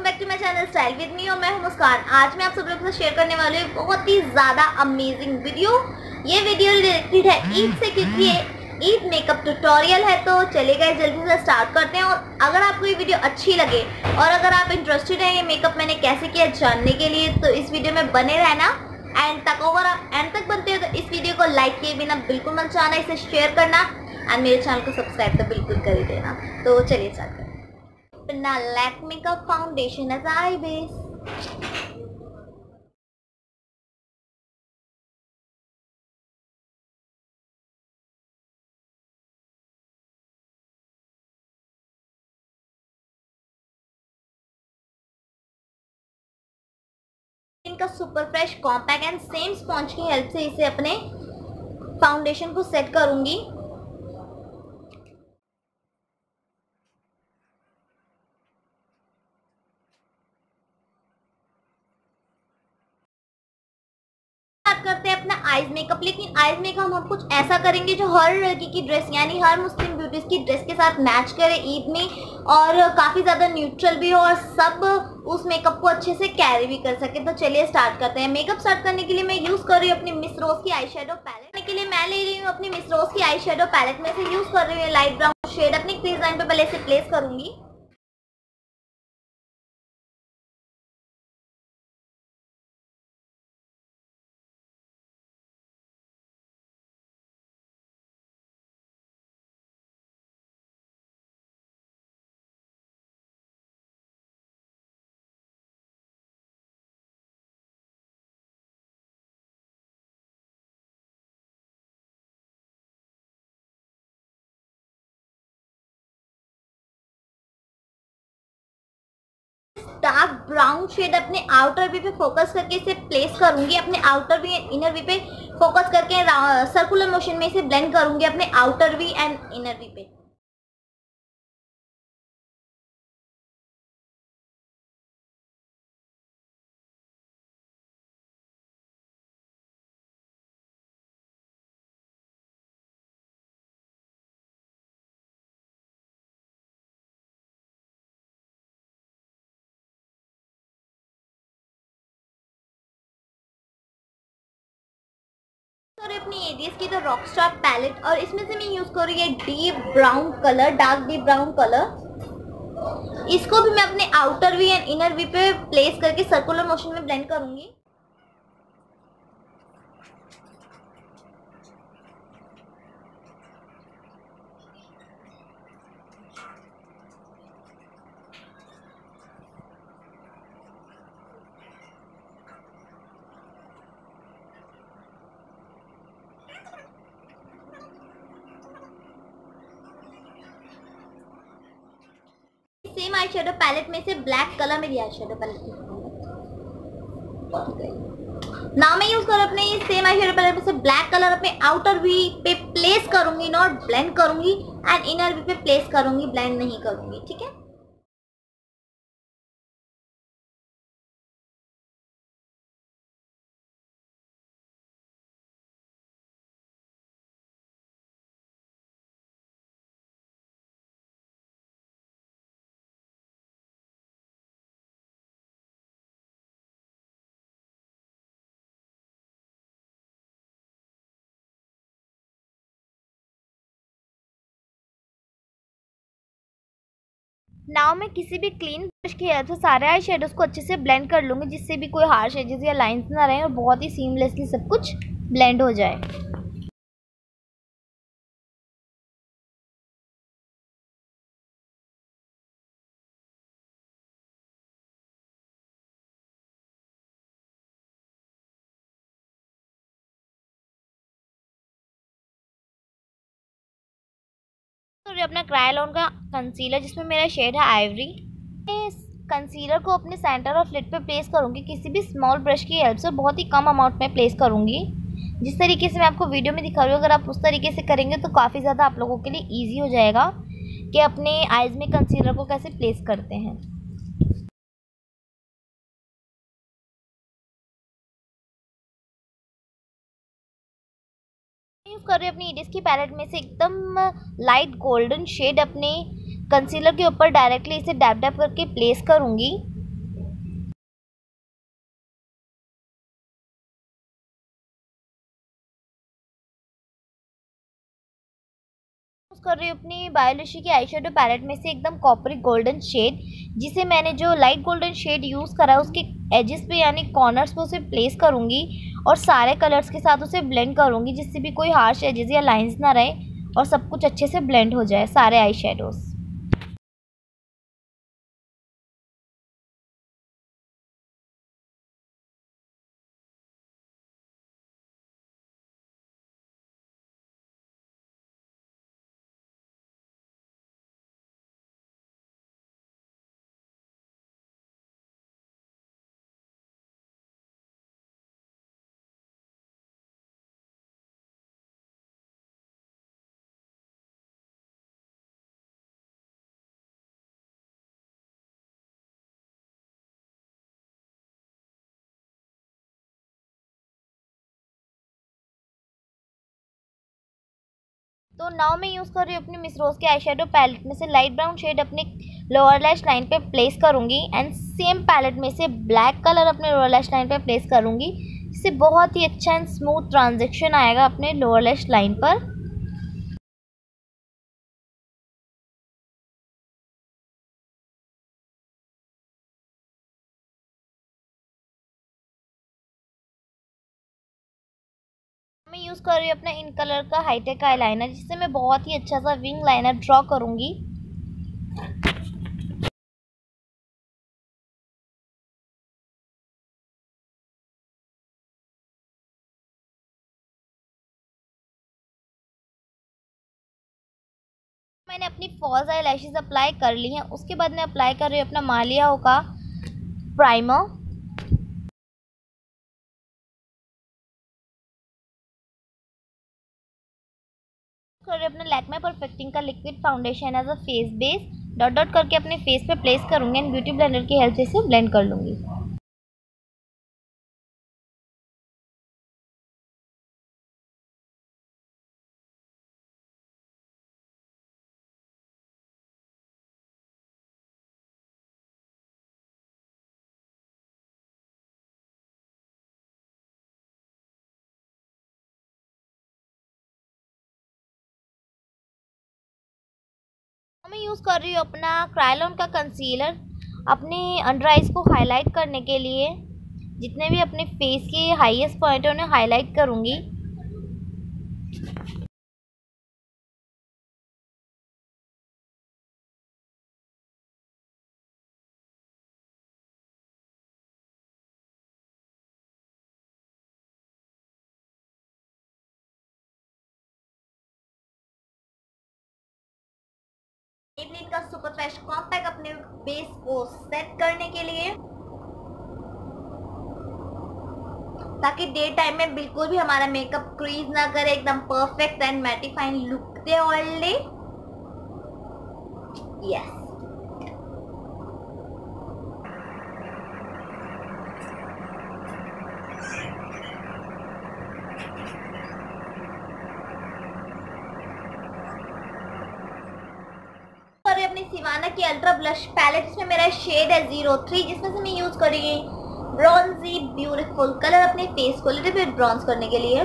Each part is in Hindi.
Welcome back to my channel style with me और मैं हूँ मुस्कान। आज मैं आप सब लोगों साथ शेयर करने वाली हूँ बहुत ही ज़्यादा अमेजिंग वीडियो ये वीडियो रिलेटेड है ईद से, क्योंकि ये ईद मेकअप ट्यूटोरियल है तो चले गए जल्दी से स्टार्ट करते हैं। और अगर आपको ये वीडियो अच्छी लगे, और अगर आप इंटरेस्टेड हैं ये मेकअप मैंने कैसे किया जानने के लिए तो इस वीडियो में बने रहना। एंड तक अगर आप एंड तक बनते हो तो इस वीडियो को लाइक किए बिना बिल्कुल मत चाहना इसे शेयर करना। एंड मेरे चैनल को सब्सक्राइब तो बिल्कुल कर ही देना। तो चलिए स्टार्ट अपना लैक्मे का फाउंडेशन एज आई बेस इनका super fresh compact and same sponge की हेल्प से इसे अपने फाउंडेशन को सेट करूँगी स्टार्ट करते हैं अपना आईज मेकअप लेकिन आईज मेकअप हम कुछ ऐसा करेंगे जो हर लड़की की ड्रेस यानी हर मुस्लिम ब्यूटीज की ड्रेस के साथ मैच करे ईद में और काफ़ी ज़्यादा न्यूट्रल भी हो और सब उस मेकअप को अच्छे से कैरी भी कर सके। तो चलिए स्टार्ट करते हैं। मेकअप स्टार्ट करने के लिए मैं यूज़ कर रही हूँ अपनी मिस रोज की आई शेडो पैलेट के लिए मैं ले रही हूँ अपनी मिस रोज की आई शेडो पैलेट में से यूज़ कर रही हूँ लाइट ब्राउन शेड अपनी क्रीज लाइन पे पहले से प्लेस करूँगी। डार्क ब्राउन शेड अपने आउटर वी पे फोकस करके इसे प्लेस करूँगी, अपने outer V and inner V पे फोकस करके सर्कुलर मोशन में इसे ब्लेंड करूँगी अपने outer V and inner V पे। और अपनी एडीएस की तो रॉक स्टार पैलेट और इसमें से मैं यूज़ कर रही है deep brown colour dark deep brown colour इसको भी मैं अपने outer V and inner V पे प्लेस करके सर्कुलर मोशन में ब्लेंड करूँगी। सेम आई शेडो पैलेट में से ब्लैक कलर मेरी आई शेडो पैलेट नाउ मैं यूज़ कर अपने सेम आई शेडो पैलेट में से ब्लैक कलर अपने आउटर वी पे प्लेस करूँगी नॉट ब्लेंड करूँगी एंड इनर वी पे प्लेस करूँगी ब्लेंड नहीं करूँगी, ठीक है? नाउ मैं किसी भी क्लीन ब्रश की हेल्प से सारे आई शेडोज़ को अच्छे से ब्लेंड कर लूँगी जिससे भी कोई हार्श एजेस या लाइन्स ना रहें और बहुत ही सीमलेसली सब कुछ ब्लेंड हो जाए। तो अपना क्रायलॉन का कंसीलर जिसमें मेरा शेड है आइवरी मैं इस कंसीलर को अपने सेंटर ऑफ़ लिट पे प्लेस करूँगी। किसी भी स्मॉल ब्रश की हेल्प से बहुत ही कम अमाउंट में प्लेस करूँगी। जिस तरीके से मैं आपको वीडियो में दिखा रही हूँ, अगर आप उस तरीके से करेंगे तो काफ़ी ज़्यादा आप लोगों के लिए ईजी हो जाएगा कि अपने आइज़ में कंसीलर को कैसे प्लेस करते हैं। यूज़ कर रही हूँ अपनी एडिस की पैलेट में से एकदम लाइट गोल्डन शेड अपने कंसीलर के ऊपर डायरेक्टली इसे डैप डैप करके प्लेस करूँगी। यूज़ कर रही हूँ अपनी बायोलिशी की आई शेडो पैलेट में से एकदम कॉपरी गोल्डन शेड जिसे मैंने जो लाइट गोल्डन शेड यूज़ करा है, उसके एजेस पे यानी कॉर्नर्स पे उसे प्लेस करूँगी और सारे कलर्स के साथ उसे ब्लेंड करूँगी जिससे भी कोई हार्श एजेस या लाइन्स ना रहे और सब कुछ अच्छे से ब्लेंड हो जाए सारे आई शेडोज़ तो नाव मैं यूज़ कर रही हूँ अपनी मिसरोज के आई शेडो पैलेट में से लाइट ब्राउन शेड अपने लोअर लैश लाइन पे प्लेस करूँगी एंड सेम पैलेट में से ब्लैक कलर अपने लोअर लैश लाइन पे प्लेस करूँगी। इससे बहुत ही अच्छा एंड स्मूथ ट्रांजेक्शन आएगा अपने लोअर लैश लाइन पर। यूज़ कर रही हूँ अपना इन कलर का हाईटेक आई लाइनर जिससे मैं बहुत ही अच्छा सा विंग लाइनर ड्रॉ करूँगी। मैंने अपनी फॉल्स आई लैशेज अप्लाई कर ली हैं। उसके बाद मैं अप्लाई कर रही हूँ अपना मालिया का प्राइमर कर अपने लैकमे परफेक्टिंग का liquid foundation as a face base dot dot करके अपने फेस पे प्लेस करूँगी एंड ब्यूटी ब्लेंडर की हेल्प से इसे ब्लेंड कर लूँगी। मैं यूज़ कर रही हूँ अपना क्राइलॉन का कंसीलर अपने अंडर आइज़ को हाईलाइट करने के लिए। जितने भी अपने फेस के हाईएस्ट पॉइंट हैं, उन्हें हाईलाइट करूँगी। मेबलिन का सुपर फ्रेश कॉम्पैक्ट अपने बेस को सेट करने के लिए। ताकि डे टाइम में बिल्कुल भी हमारा मेकअप क्रीज ना करे, एकदम परफेक्ट एंड मैटिफाइंग लुक दे ऑलरेडी यस अपनी सिवाना की अल्ट्रा ब्लश पैलेट जिसमें मेरा शेड है ज़ीरो थ्री जिसमें से मैं यूज़ करूँगी ब्रॉन्जी ब्यूटीफुल कलर अपने फेस को लिटिल बिट ब्रॉन्ज करने के लिए।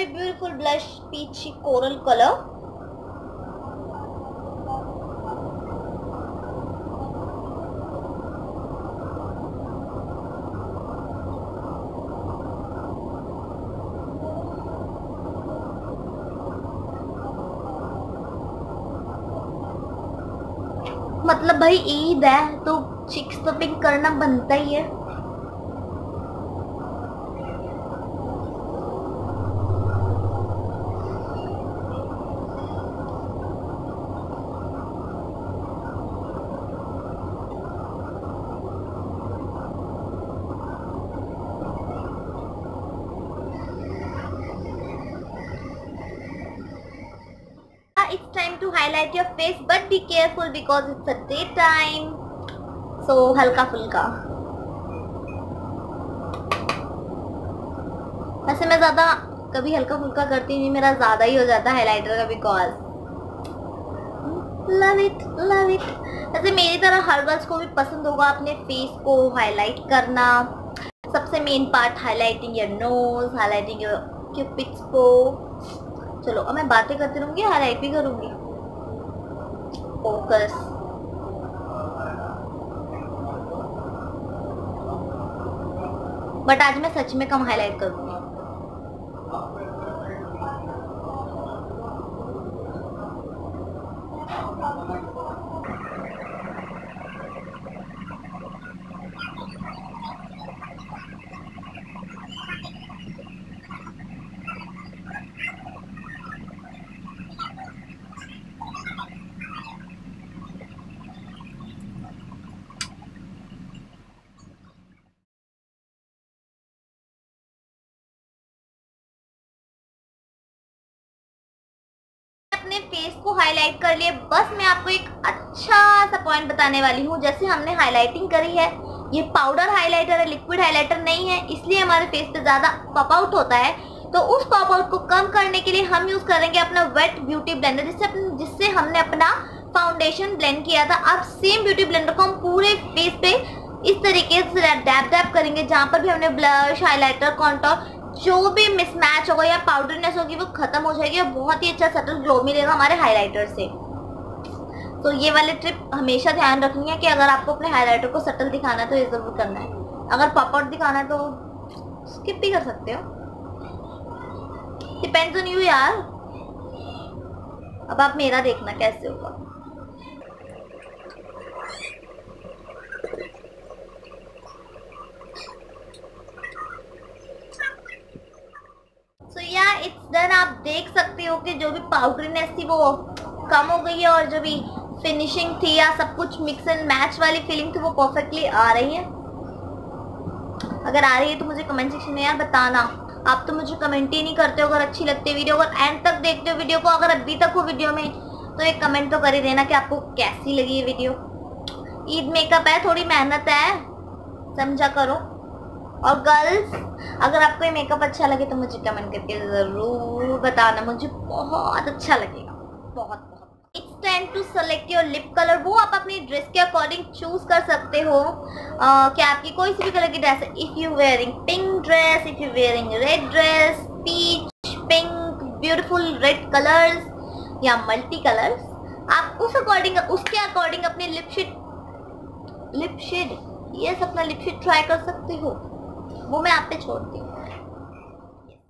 Very beautiful blush peachy coral color मतलब भाई ईद है तो चिक्स तो पिंक करना बनता ही है to highlight your face, but be careful because it's a daytime. So हल्का फुल्का वैसे मैं ज़्यादा कभी हल्का फुल्का करती नहीं, मेरा ज़्यादा ही हो जाता है हाइलाइटर का because love it love it वैसे मेरी तरह हर गर्ल्स को भी पसंद होगा अपने फेस को हाईलाइट करना. सबसे main part highlighting your nose highlighting your cupid's को. चलो, अब मैं बातें करती रहूँगी, हर एक भी करूँगी। फोकस बट आज मैं सच में कम हाईलाइट करूँगी। अपने फेस को हाईलाइट कर लिए। बस मैं आपको एक अच्छा सा पॉइंट बताने वाली हूँ, जैसे हमने हाईलाइटिंग करी है। ये पाउडर हाईलाइटर है लिक्विड हाईलाइटर नहीं है, इसलिए हमारे फेस पे ज़्यादा पॉप आउट होता है। तो उस पॉप आउट को कम करने के लिए हम यूज़ करेंगे अपना वेट ब्यूटी ब्लेंडर जिससे जिससे हमने अपना फाउंडेशन ब्लेंड किया था। अब सेम ब्यूटी ब्लेंडर को हम पूरे फेस पे इस तरीके से डैप डैप करेंगे, जहाँ पर भी हमने ब्लश हाईलाइटर कॉन्टोर जो भी मिसमैच होगा या पाउडरनेस होगी, वो खत्म हो जाएगी और बहुत ही अच्छा सटल ग्लो मिलेगा हमारे हाईलाइटर से। तो ये वाले ट्रिप हमेशा ध्यान रखनी है कि अगर आपको अपने हाईलाइटर को सटल दिखाना है तो ये ज़रूर करना है। अगर पॉपआउट दिखाना है तो स्किप भी कर सकते हो। डिपेंड्स ऑन यू यार। अब आप मेरा देखना कैसे होगा। सो या इट्स डन आप देख सकते हो कि जो भी पाउडरीनेस थी वो कम हो गई है और जो भी फिनिशिंग थी या सब कुछ मिक्स एंड मैच वाली फीलिंग थी वो परफेक्टली आ रही है। अगर आ रही है तो मुझे कमेंट सेक्शन में यार बताना। आप तो मुझे कमेंट ही नहीं करते हो, अगर अच्छी लगती है वीडियो अगर एंड तक देखते हो वीडियो को, अगर अभी तक हो वीडियो में तो एक कमेंट तो कर ही देना कि आपको कैसी लगी ये वीडियो ईद मेकअप है, थोड़ी मेहनत है, समझा करो। और गर्ल्स अगर आपको ये मेकअप अच्छा लगे तो मुझे कमेंट करके ज़रूर बताना। मुझे बहुत अच्छा लगेगा। बहुत बहुत। It's time to select your lip colour वो आप अपनी ड्रेस के अकॉर्डिंग चूज़ कर सकते हो। uh, कि आपकी कोई सी भी कलर की dress if you wearing pink dress if you wearing red dress peach pink beautiful red colours या मल्टी कलर्स आप उस अकॉर्डिंग उसके अकॉर्डिंग अपने लिप शेड लिप शेड ये अपना लिप शेड ट्राई कर सकते हो। वो मैं आप पे छोड़ती हूँ।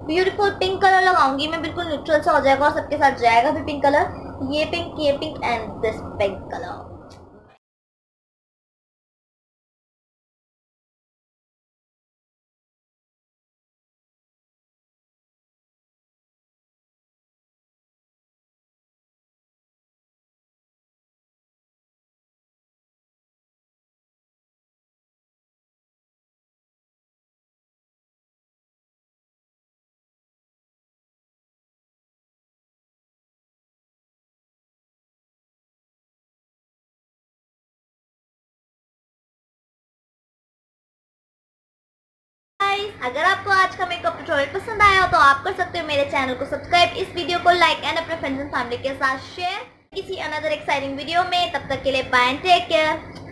ब्यूटीफुल पिंक कलर लगाऊँगी, मैं बिल्कुल न्यूट्रल सा हो जाएगा और सबके साथ जाएगा भी पिंक कलर ये पिंक ये pink and this pink colour अगर आपको आज का मेकअप ट्यूटोरियल पसंद आया हो तो आप कर सकते हो मेरे चैनल को सब्सक्राइब इस वीडियो को लाइक एंड अपने फ्रेंड्स एंड फैमिली के साथ शेयर किसी अनदर एक्साइटिंग वीडियो में, तब तक के लिए बाय टेक केयर